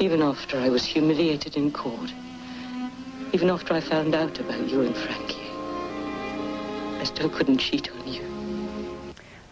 Even after I was humiliated in court, even after I found out about you and Frankie, I still couldn't cheat on you.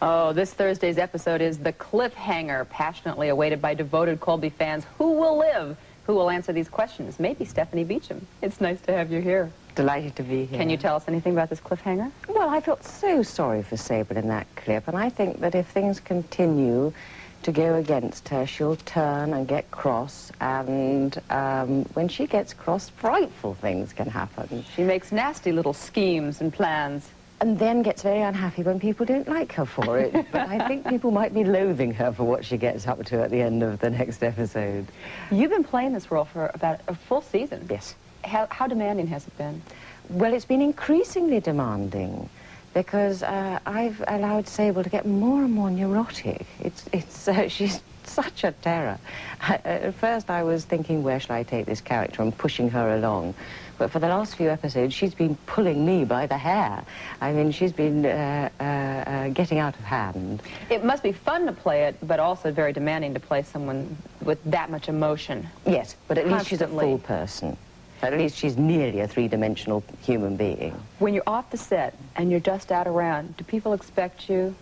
Oh, this Thursday's episode is The Cliffhanger, passionately awaited by devoted Colby fans. Who will live? Who will answer these questions? Maybe Stephanie Beacham. It's nice to have you here. Delighted to be here. Can you tell us anything about this cliffhanger? Well, I felt so sorry for Sable in that clip, and I think that if things continue to go against her, she'll turn and get cross, and um, when she gets cross, frightful things can happen. She makes nasty little schemes and plans. And then gets very unhappy when people don't like her for it. but I think people might be loathing her for what she gets up to at the end of the next episode. You've been playing this role for about a full season. Yes. How, how demanding has it been? Well, it's been increasingly demanding because uh, I've allowed Sable to get more and more neurotic. It's, it's, uh, she's such a terror. I, at first I was thinking, where shall I take this character and pushing her along. But for the last few episodes, she's been pulling me by the hair. I mean, she's been uh, uh, uh, getting out of hand. It must be fun to play it, but also very demanding to play someone with that much emotion. Yes, but at least she's a Constantly. full person. At least she's nearly a three-dimensional human being. When you're off the set and you're just out around, do people expect you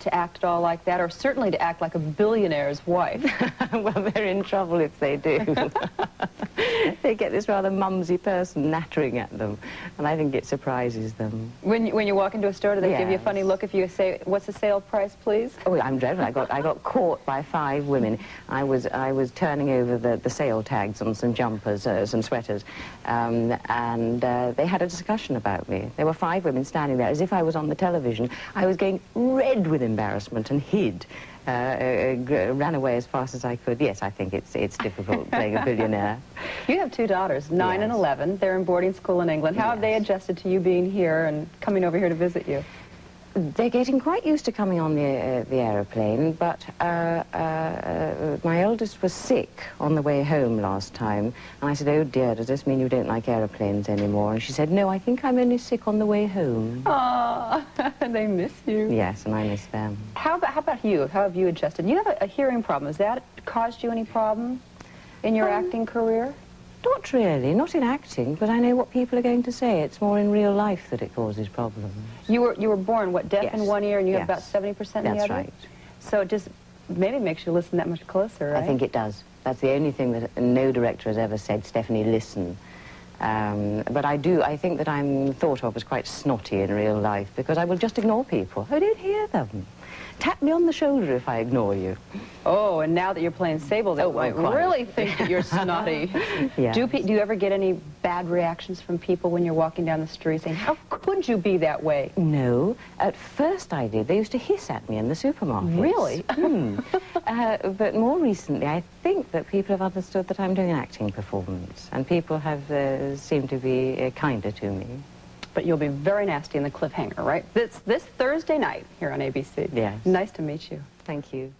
to act at all like that, or certainly to act like a billionaire's wife? well, they're in trouble if they do. they get this rather mumsy person nattering at them, and I think it surprises them. when, you, when you walk into a store, do they give you a funny look if you say, what's the sale price, please? Oh, I'm dreadful. I got, I got caught by five women. I was, I was turning over the, the sale tags on some jumpers, uh, some sweaters, um, and uh, they had a discussion about me. There were five women standing there as if I was on the television. I was going red with embarrassment and hid. Uh, uh, ran away as fast as I could. Yes, I think it's, it's difficult playing a billionaire. You have two daughters, 9 and 11. They're in boarding school in England. How have they adjusted to you being here and coming over here to visit you? They're getting quite used to coming on the, uh, the aeroplane, but uh, uh, uh, my eldest was sick on the way home last time, and I said, oh dear, does this mean you don't like aeroplanes anymore? And she said, no, I think I'm only sick on the way home. They miss you. Yes, and I miss them. How about, how about you? How have you adjusted? You have a, a hearing problem. Has that caused you any problem in your Um, acting career? Not really, not in acting, but I know what people are going to say. It's more in real life that it causes problems. You were, you were born, what, deaf in one ear and you have about 70% in the That's other? right. So it just maybe makes you listen that much closer, right? I think it does. That's the only thing that no director has ever said, Stephanie, listen. Um, but I do, I think that I'm thought of as quite snotty in real life because I will just ignore people. I don't hear them. Tap me on the shoulder if I ignore you. Oh, and now that you're playing Sable, they Oh, might quite. really think that you're snotty. Do, do you ever get any bad reactions from people when you're walking down the street saying, how could you be that way? No, at first I did. They used to hiss at me in the supermarket. Really? Hmm. uh, but more recently, I think that people have understood that I'm doing an acting performance, and people have uh, seemed to be uh, kinder to me. But you'll be very nasty in the cliffhanger, right? This, this Thursday night here on ABC. Yes. Nice to meet you. Thank you.